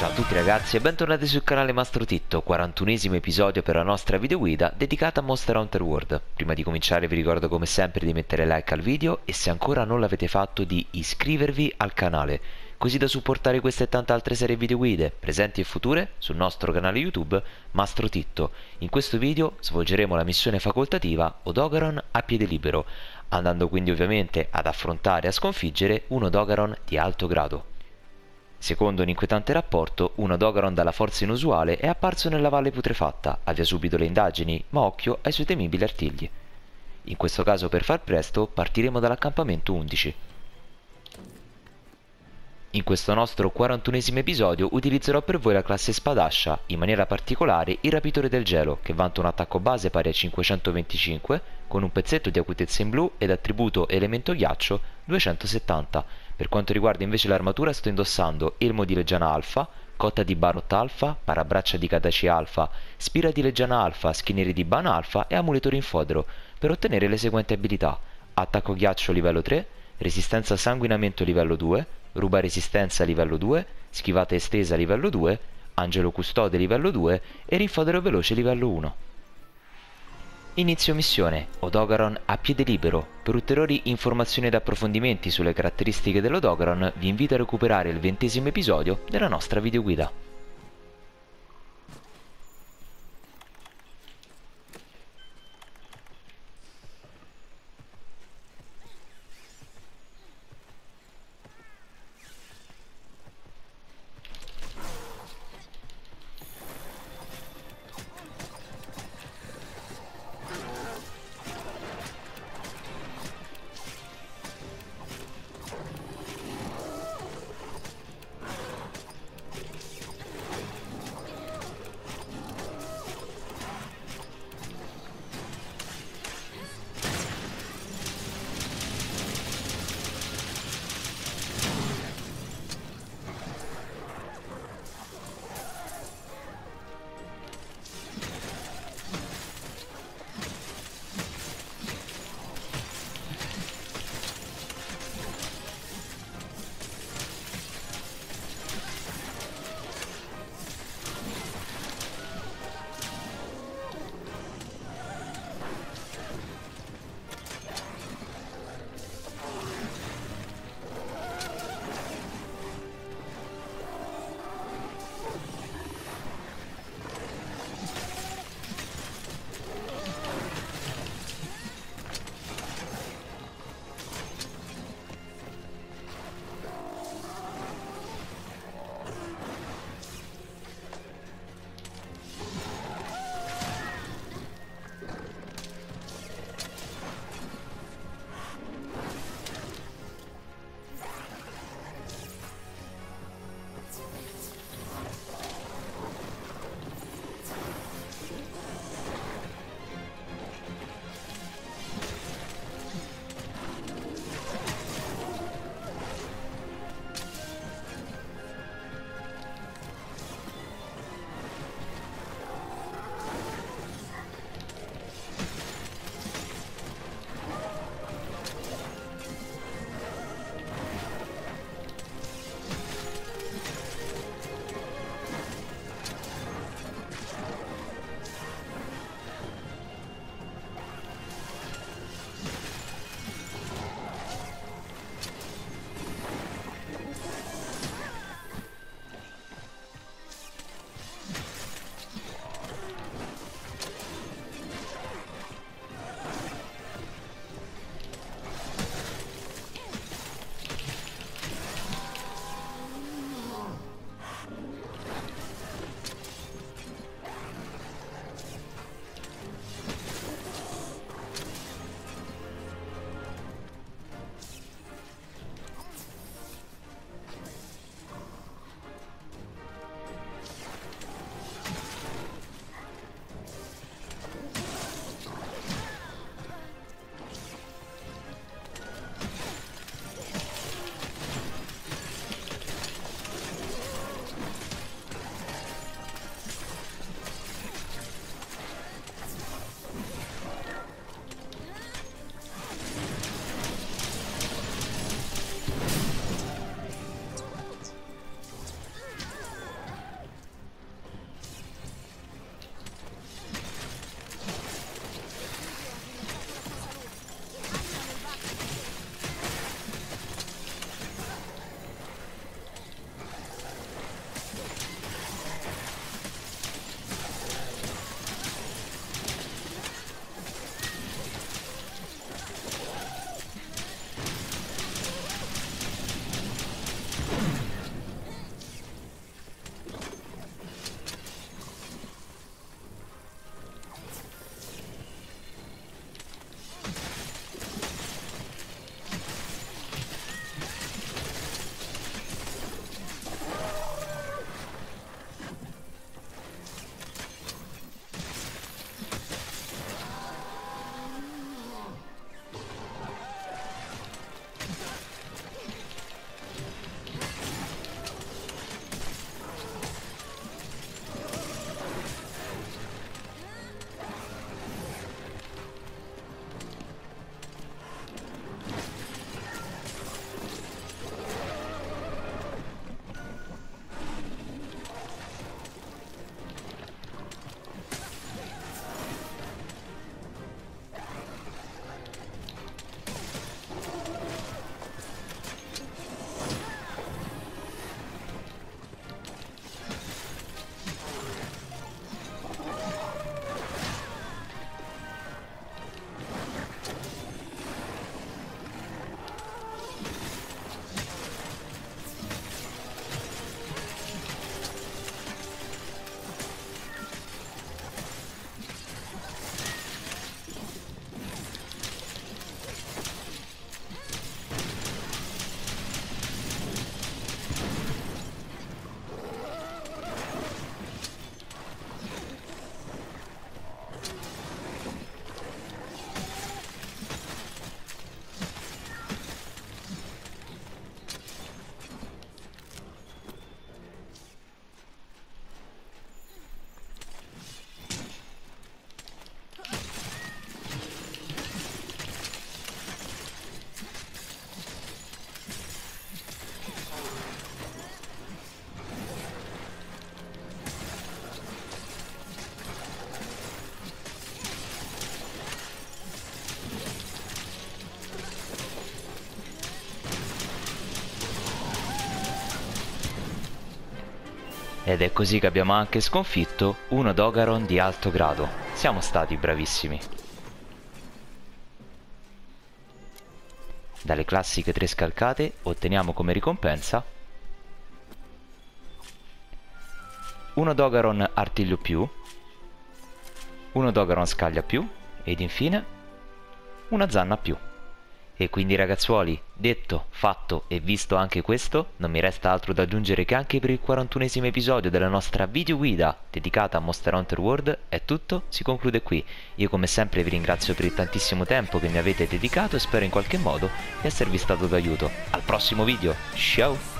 Ciao a tutti ragazzi e bentornati sul canale Mastro Titto, 41esimo episodio per la nostra videoguida dedicata a Monster Hunter World. Prima di cominciare vi ricordo come sempre di mettere like al video e se ancora non l'avete fatto di iscrivervi al canale, così da supportare queste e tante altre serie videoguide, presenti e future, sul nostro canale YouTube Mastro Titto. In questo video svolgeremo la missione facoltativa Odogaron a piede libero, andando quindi ovviamente ad affrontare e a sconfiggere un Odogaron di alto grado. Secondo un inquietante rapporto, un Odogaron dalla forza inusuale è apparso nella valle putrefatta, avvia subito le indagini, ma occhio ai suoi temibili artigli. In questo caso, per far presto, partiremo dall'accampamento 11. In questo nostro 41esimo episodio utilizzerò per voi la classe Spadascia, in maniera particolare il Rapitore del Gelo, che vanta un attacco base pari a 525, con un pezzetto di acutezza in blu ed attributo Elemento Ghiaccio 270, per quanto riguarda invece l'armatura sto indossando elmo di Leggiana Alfa, cotta di Barot Alfa, parabraccia di Kadashi Alfa, spira di Leggiana Alfa, schieneri di Ban Alfa e amuleto rinfodero per ottenere le seguenti abilità. Attacco ghiaccio livello 3, resistenza sanguinamento livello 2, ruba resistenza livello 2, schivata estesa livello 2, angelo custode livello 2 e rinfodero veloce livello 1. Inizio missione Odogaron a piede libero. Per ulteriori informazioni ed approfondimenti sulle caratteristiche dell'Odogaron vi invito a recuperare il ventesimo episodio della nostra videoguida. Ed è così che abbiamo anche sconfitto uno Dogaron di alto grado. Siamo stati bravissimi. Dalle classiche tre scalcate otteniamo come ricompensa uno Dogaron artiglio più, uno Dogaron scaglia più ed infine una zanna più. E quindi ragazzuoli, detto, fatto e visto anche questo, non mi resta altro da aggiungere che anche per il 41esimo episodio della nostra video guida dedicata a Monster Hunter World è tutto, si conclude qui. Io come sempre vi ringrazio per il tantissimo tempo che mi avete dedicato e spero in qualche modo di esservi stato d'aiuto. Al prossimo video, ciao!